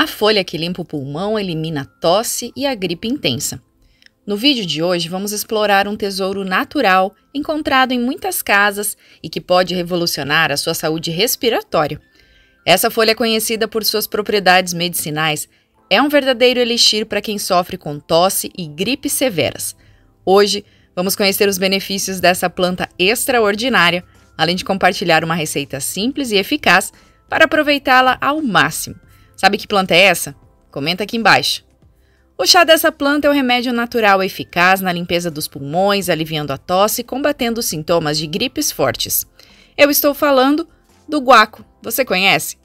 A folha que limpa o pulmão elimina a tosse e a gripe intensa. No vídeo de hoje, vamos explorar um tesouro natural encontrado em muitas casas e que pode revolucionar a sua saúde respiratória. Essa folha, conhecida por suas propriedades medicinais, é um verdadeiro elixir para quem sofre com tosse e gripe severas. Hoje, vamos conhecer os benefícios dessa planta extraordinária, além de compartilhar uma receita simples e eficaz para aproveitá-la ao máximo. Sabe que planta é essa? Comenta aqui embaixo. O chá dessa planta é um remédio natural eficaz na limpeza dos pulmões, aliviando a tosse e combatendo sintomas de gripes fortes. Eu estou falando do guaco. Você conhece?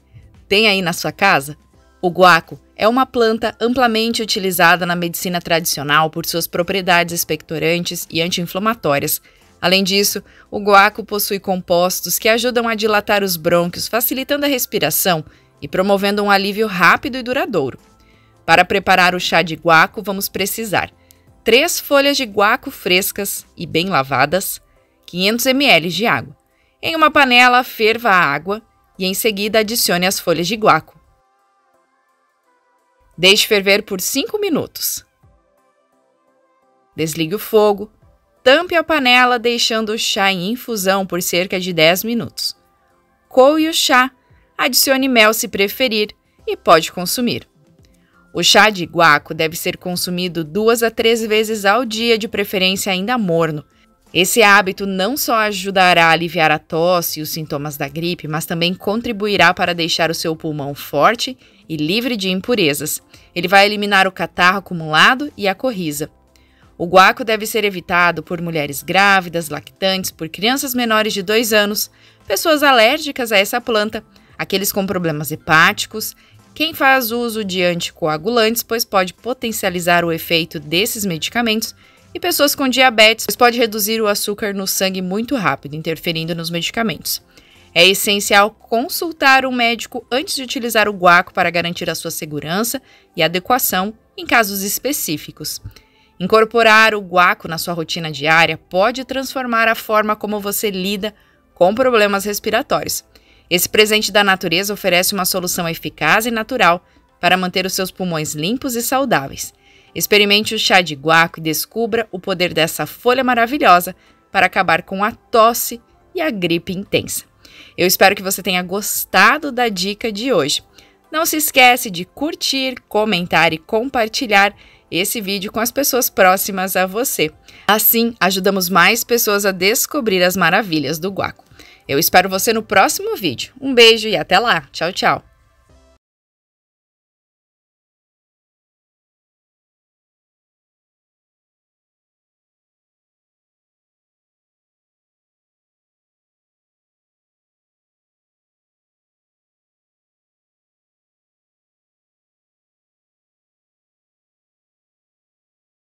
Tem aí na sua casa? O guaco é uma planta amplamente utilizada na medicina tradicional por suas propriedades expectorantes e anti-inflamatórias. Além disso, o guaco possui compostos que ajudam a dilatar os brônquios, facilitando a respiração e promovendo um alívio rápido e duradouro. Para preparar o chá de guaco, vamos precisar 3 folhas de guaco frescas e bem lavadas, 500 ml de água. Em uma panela, ferva a água e em seguida adicione as folhas de guaco. Deixe ferver por 5 minutos. Desligue o fogo, tampe a panela deixando o chá em infusão por cerca de 10 minutos. Coe o chá, adicione mel se preferir e pode consumir. O chá de guaco deve ser consumido duas a três vezes ao dia, de preferência ainda morno. Esse hábito não só ajudará a aliviar a tosse e os sintomas da gripe, mas também contribuirá para deixar o seu pulmão forte e livre de impurezas. Ele vai eliminar o catarro acumulado e a corrisa. O guaco deve ser evitado por mulheres grávidas, lactantes, por crianças menores de 2 anos, pessoas alérgicas a essa planta, aqueles com problemas hepáticos quem faz uso de anticoagulantes, pois pode potencializar o efeito desses medicamentos, e pessoas com diabetes, pois pode reduzir o açúcar no sangue muito rápido, interferindo nos medicamentos. É essencial consultar um médico antes de utilizar o guaco para garantir a sua segurança e adequação em casos específicos. Incorporar o guaco na sua rotina diária pode transformar a forma como você lida com problemas respiratórios. Esse presente da natureza oferece uma solução eficaz e natural para manter os seus pulmões limpos e saudáveis. Experimente o chá de guaco e descubra o poder dessa folha maravilhosa para acabar com a tosse e a gripe intensa. Eu espero que você tenha gostado da dica de hoje. Não se esquece de curtir, comentar e compartilhar esse vídeo com as pessoas próximas a você. Assim, ajudamos mais pessoas a descobrir as maravilhas do guaco. Eu espero você no próximo vídeo. Um beijo e até lá. Tchau, tchau.